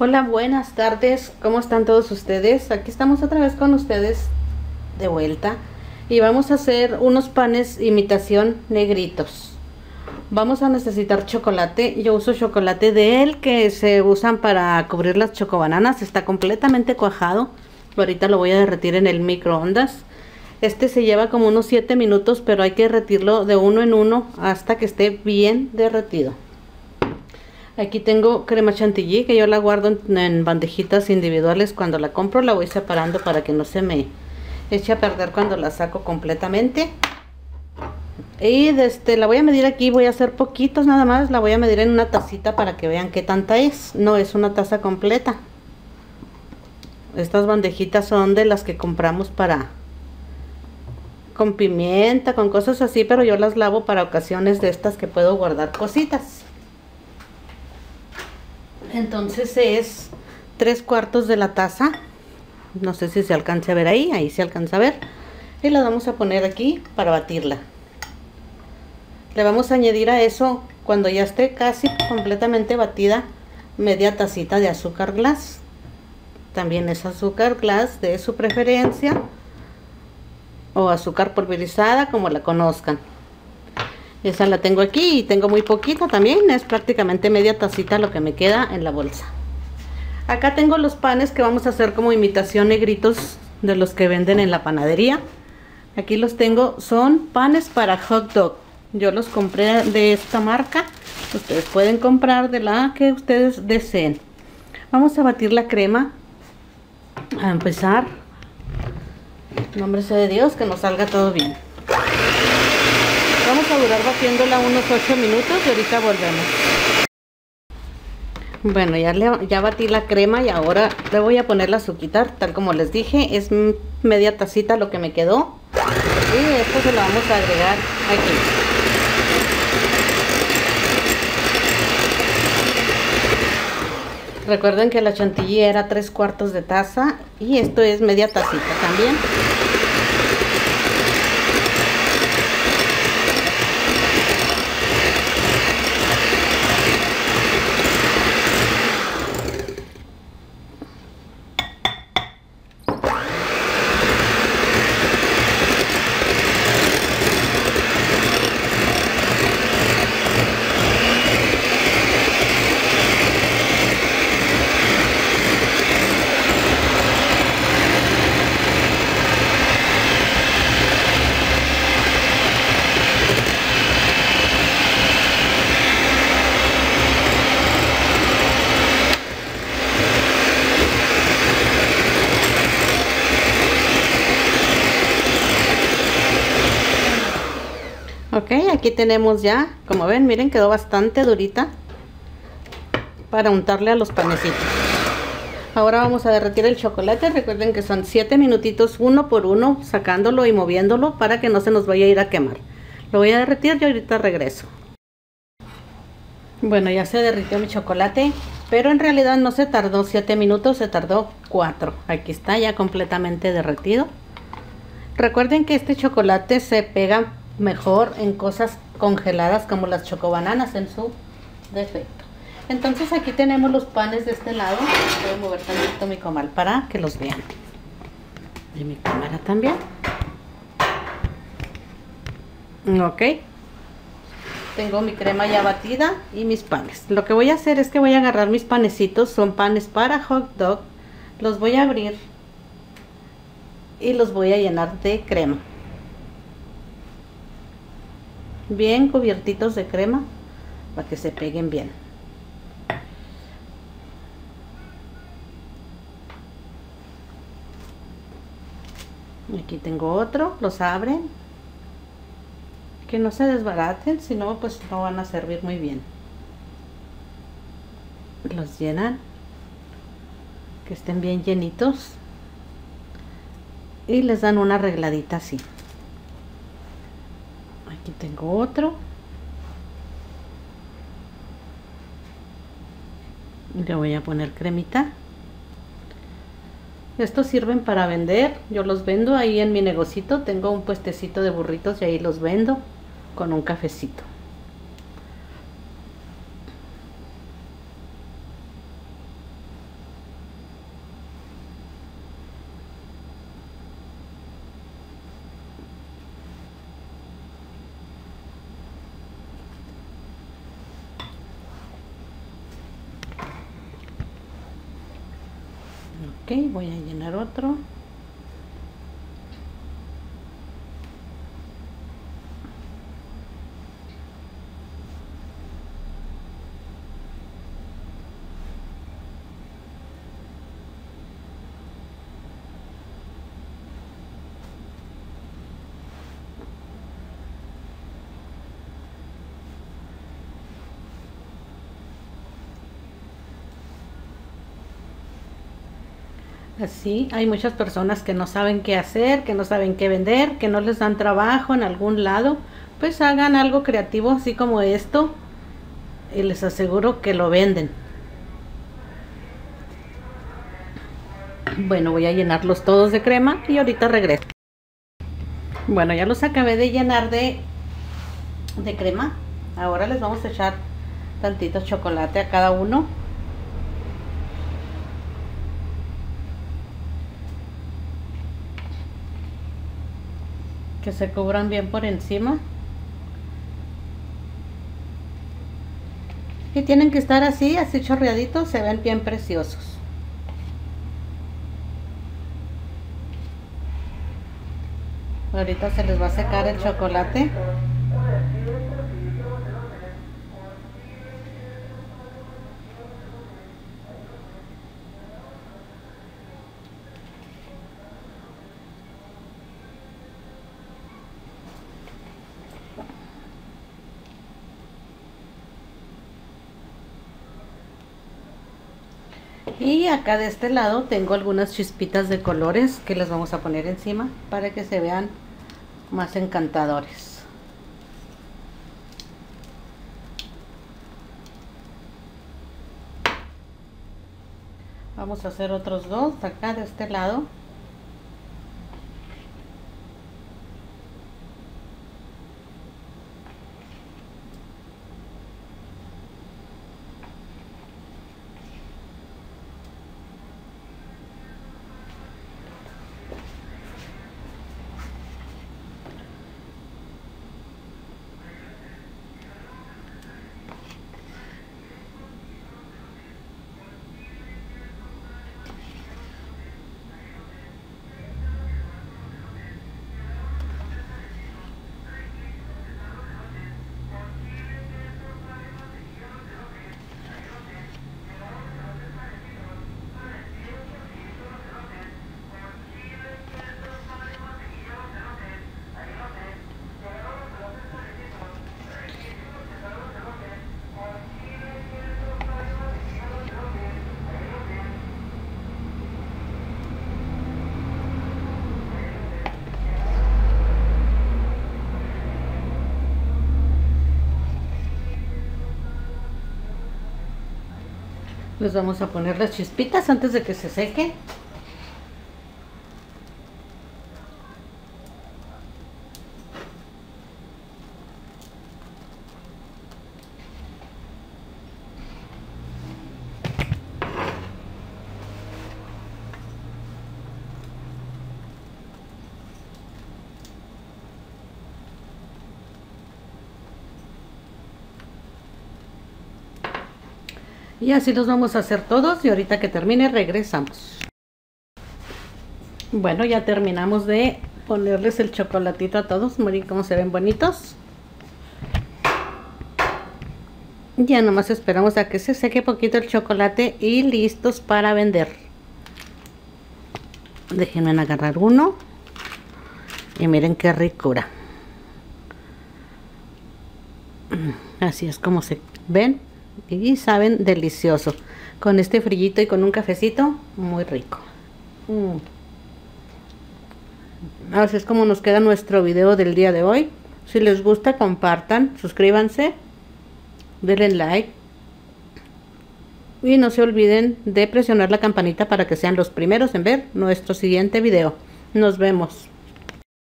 Hola, buenas tardes. ¿Cómo están todos ustedes? Aquí estamos otra vez con ustedes de vuelta y vamos a hacer unos panes imitación negritos. Vamos a necesitar chocolate. Yo uso chocolate de él que se usan para cubrir las chocobananas. Está completamente cuajado. Ahorita lo voy a derretir en el microondas. Este se lleva como unos 7 minutos, pero hay que derretirlo de uno en uno hasta que esté bien derretido. Aquí tengo crema chantilly que yo la guardo en, bandejitas individuales. Cuando la compro la voy separando para que no se me eche a perder cuando la saco completamente. Y este, la voy a medir aquí, voy a hacer poquitos nada más. La voy a medir en una tacita para que vean qué tanta es. No es una taza completa. Estas bandejitas son de las que compramos para con pimienta, con cosas así, pero yo las lavo para ocasiones de estas que puedo guardar cositas. Entonces es tres cuartos de la taza. No sé si se alcanza a ver ahí, ahí se alcanza a ver. Y la vamos a poner aquí para batirla. Le vamos a añadir a eso, cuando ya esté casi completamente batida, media tacita de azúcar glass. También es azúcar glass de su preferencia o azúcar pulverizada como la conozcan. Esa la tengo aquí y tengo muy poquito también, es prácticamente media tacita lo que me queda en la bolsa. Acá tengo los panes que vamos a hacer como imitación negritos de los que venden en la panadería. Aquí los tengo, son panes para hot dog. Yo los compré de esta marca. Ustedes pueden comprar de la que ustedes deseen. Vamos a batir la crema. A empezar. Nombre sea de Dios, que nos salga todo bien. Vamos a durar batiéndola unos 8 minutos y ahorita volvemos. Bueno, ya, le, ya batí la crema y ahora le voy a poner la azuquitar, tal como les dije, es media tacita lo que me quedó. Y esto se lo vamos a agregar aquí. Recuerden que la chantilly era tres cuartos de taza y esto es media tacita también. Ok, aquí tenemos ya, como ven, miren, quedó bastante durita para untarle a los panecitos. Ahora vamos a derretir el chocolate. Recuerden que son 7 minutitos uno por uno, sacándolo y moviéndolo para que no se nos vaya a ir a quemar. Lo voy a derretir y ahorita regreso. Bueno, ya se derritió mi chocolate, pero en realidad no se tardó 7 minutos, se tardó 4. Aquí está ya completamente derretido. Recuerden que este chocolate se pega mejor en cosas congeladas como las chocobananas en su defecto. Entonces aquí tenemos los panes de este lado. Voy a mover tantito mi comal para que los vean. Y mi cámara también. Ok. Tengo mi crema ya batida y mis panes. Lo que voy a hacer es que voy a agarrar mis panecitos. Son panes para hot dog. Los voy a abrir y los voy a llenar de crema bien cubiertitos de crema para que se peguen bien. Aquí tengo otro, los abren. Que no se desbaraten, si no pues no van a servir muy bien. Los llenan. Que estén bien llenitos. Y les dan una arregladita así tengo otro. Le voy a poner cremita. Estos sirven para vender. Yo los vendo ahí en mi negocito. Tengo un puestecito de burritos y ahí los vendo con un cafecito voy a llenar otro Así, hay muchas personas que no saben qué hacer, que no saben qué vender, que no les dan trabajo en algún lado. Pues hagan algo creativo así como esto y les aseguro que lo venden. Bueno, voy a llenarlos todos de crema y ahorita regreso. Bueno, ya los acabé de llenar de, de crema. Ahora les vamos a echar tantito chocolate a cada uno. Que se cubran bien por encima. Y tienen que estar así, así chorreaditos, se ven bien preciosos. Ahorita se les va a secar el chocolate y acá de este lado tengo algunas chispitas de colores que les vamos a poner encima para que se vean más encantadores. Vamos a hacer otros dos acá de este lado Les vamos a poner las chispitas antes de que se seque. Y así los vamos a hacer todos y ahorita que termine regresamos. Bueno, ya terminamos de ponerles el chocolatito a todos. Miren cómo se ven bonitos. Ya nomás esperamos a que se seque poquito el chocolate y listos para vender. Déjenme agarrar uno. Y miren qué ricura. Así es como se ven y saben delicioso. Con este frillito y con un cafecito, muy rico. Mm. Así es como nos queda nuestro video del día de hoy. Si les gusta, compartan, suscríbanse, denle like. Y no se olviden de presionar la campanita para que sean los primeros en ver nuestro siguiente video. Nos vemos.